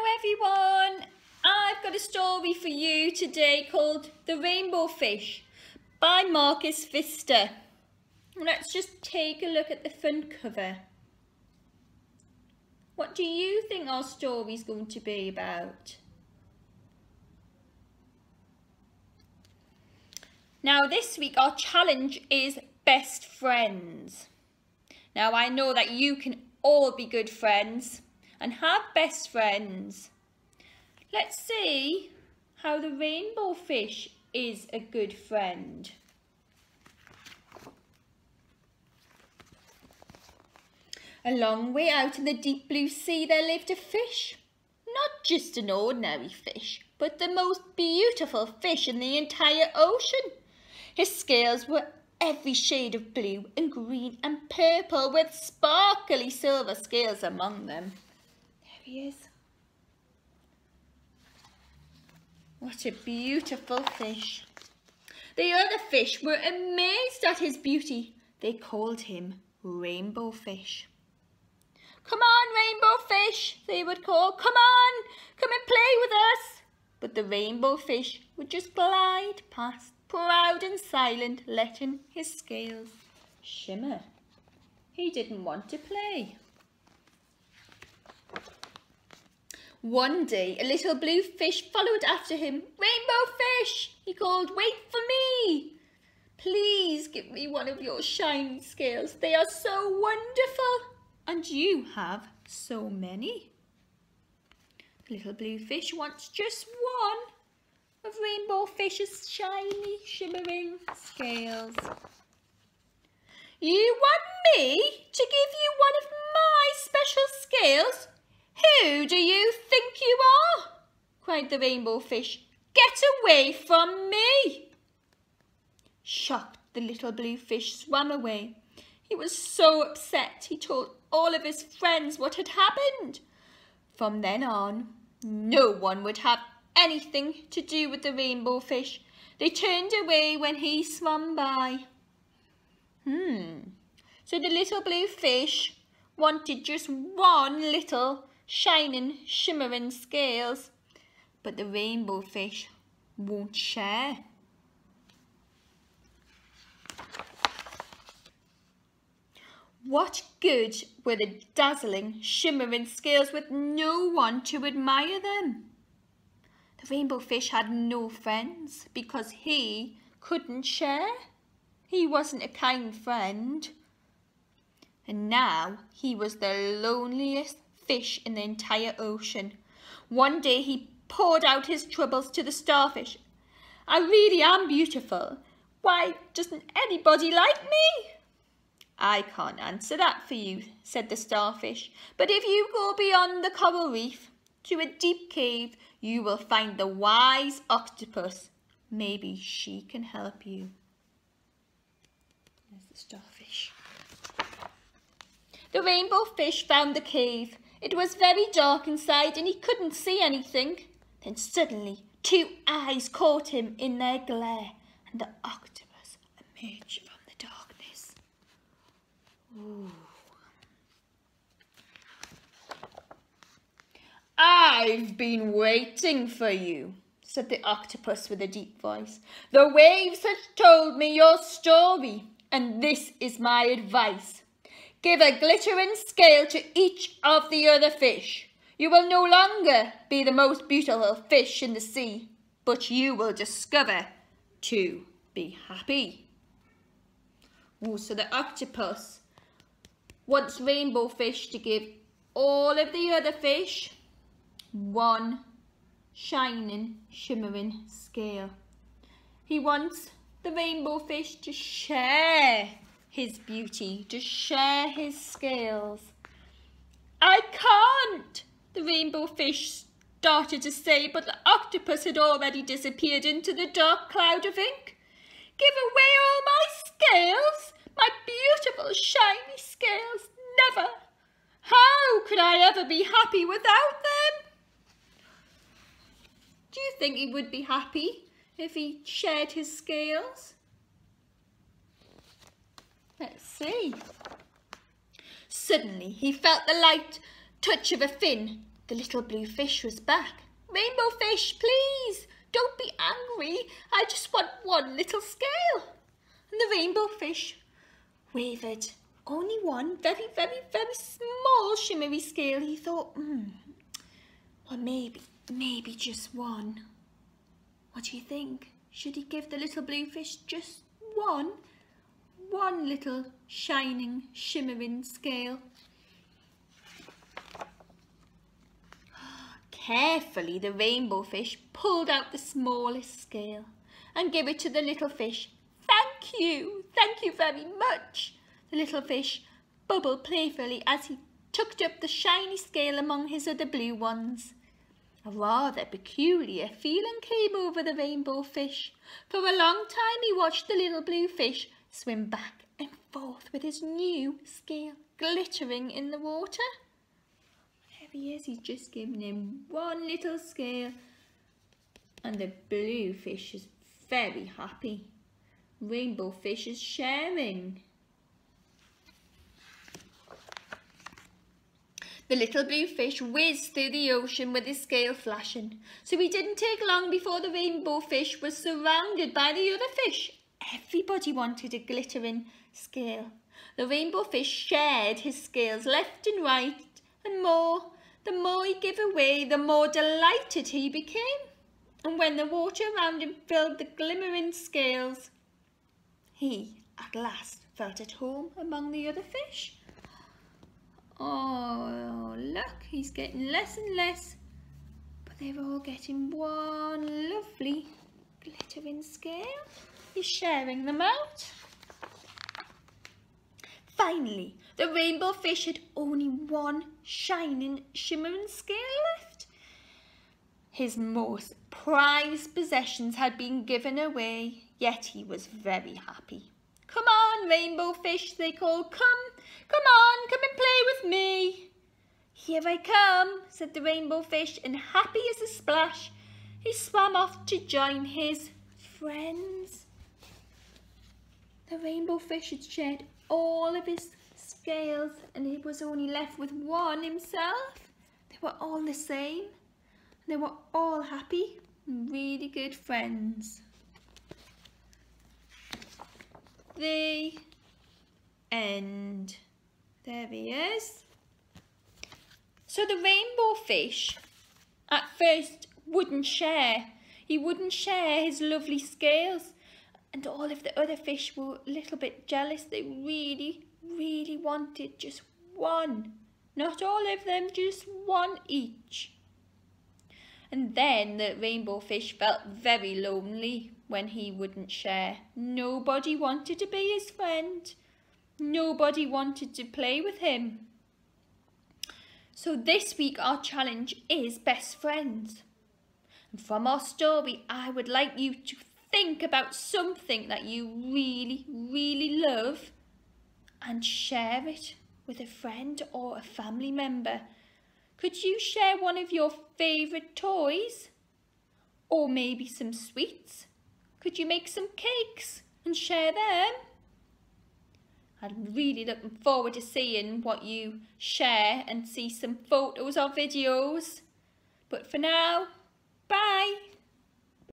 Hello everyone! I've got a story for you today called The Rainbow Fish by Marcus Pfister. Let's just take a look at the front cover. What do you think our story is going to be about? Now this week our challenge is best friends. Now I know that you can all be good friends and have best friends. Let's see how the rainbow fish is a good friend. A long way out in the deep blue sea there lived a fish. Not just an ordinary fish, but the most beautiful fish in the entire ocean. His scales were every shade of blue and green and purple with sparkly silver scales among them. He is. What a beautiful fish. The other fish were amazed at his beauty. They called him Rainbow Fish. Come on, Rainbow Fish, they would call. Come on, come and play with us. But the Rainbow Fish would just glide past proud and silent, letting his scales shimmer. He didn't want to play. One day, a little blue fish followed after him. Rainbow fish, he called, wait for me. Please give me one of your shiny scales. They are so wonderful. And you have so many. The little blue fish wants just one of Rainbow Fish's shiny, shimmering scales. You want me to give you one of my special scales? Who do you think you are? cried the Rainbow Fish. Get away from me! Shocked, the little blue fish swam away. He was so upset he told all of his friends what had happened. From then on, no one would have anything to do with the rainbow fish. They turned away when he swam by. Hmm. So the little blue fish wanted just one little shining, shimmering scales. But the rainbow fish won't share. What good were the dazzling, shimmering scales with no one to admire them? The rainbow fish had no friends because he couldn't share. He wasn't a kind friend. And now he was the loneliest fish in the entire ocean. One day he poured out his troubles to the starfish. I really am beautiful. Why doesn't anybody like me? I can't answer that for you, said the starfish. But if you go beyond the coral reef to a deep cave, you will find the wise octopus. Maybe she can help you. There's the starfish. The rainbow fish found the cave. It was very dark inside and he couldn't see anything. Then suddenly two eyes caught him in their glare and the octopus emerged from the darkness. Ooh. I've been waiting for you, said the octopus with a deep voice. The waves have told me your story, and this is my advice. Give a glittering scale to each of the other fish. You will no longer be the most beautiful fish in the sea, but you will discover to be happy. Ooh, so the octopus wants rainbow fish to give all of the other fish one shining, shimmering scale. He wants the rainbow fish to share his beauty, to share his scales. I can't, the rainbow fish started to say, but the octopus had already disappeared into the dark cloud of ink. Give away all my scales, my beautiful shiny scales, never. How could I ever be happy without them? Do you think he would be happy if he shared his scales? Let's see. Suddenly he felt the light touch of a fin. The little blue fish was back. Rainbow fish, please, don't be angry. I just want one little scale. And the rainbow fish wavered. Only one very, very, very small shimmery scale. He thought, hmm, well, maybe, maybe just one. What do you think? Should he give the little blue fish just one? One little shining, shimmering scale. Carefully the rainbow fish pulled out the smallest scale and gave it to the little fish. Thank you, thank you very much. The little fish bubbled playfully as he tucked up the shiny scale among his other blue ones. A rather peculiar feeling came over the rainbow fish. For a long time he watched the little blue fish swim back and forth with his new scale glittering in the water There he is, he's just given him one little scale. And the blue fish is very happy. Rainbow fish is sharing. The little blue fish whizzed through the ocean with his scale flashing. So it didn't take long before the rainbow fish was surrounded by the other fish. Everybody wanted a glittering scale. The rainbow fish shared his scales left and right and more the more he gave away, the more delighted he became. And when the water around him filled the glimmering scales, he at last felt at home among the other fish. Oh, look, he's getting less and less, but they're all getting one lovely glittering scale. He's sharing them out. Finally, the rainbow fish had only one shining, shimmering scale left. His most prized possessions had been given away, yet he was very happy. Come on, rainbow fish, they called. Come, come on, come and play with me. Here I come, said the rainbow fish, and happy as a splash, he swam off to join his friends. The rainbow fish had shared all of his scales and he was only left with one himself. They were all the same. They were all happy really good friends. The end. There he is. So the rainbow fish at first wouldn't share. He wouldn't share his lovely scales and all of the other fish were a little bit jealous. They really, really wanted just one. Not all of them, just one each. And then the rainbow fish felt very lonely when he wouldn't share. Nobody wanted to be his friend. Nobody wanted to play with him. So this week our challenge is best friends. And from our story, I would like you to think about something that you really, really love and share it with a friend or a family member. Could you share one of your favourite toys? Or maybe some sweets? Could you make some cakes and share them? I'm really looking forward to seeing what you share and see some photos or videos. But for now, bye!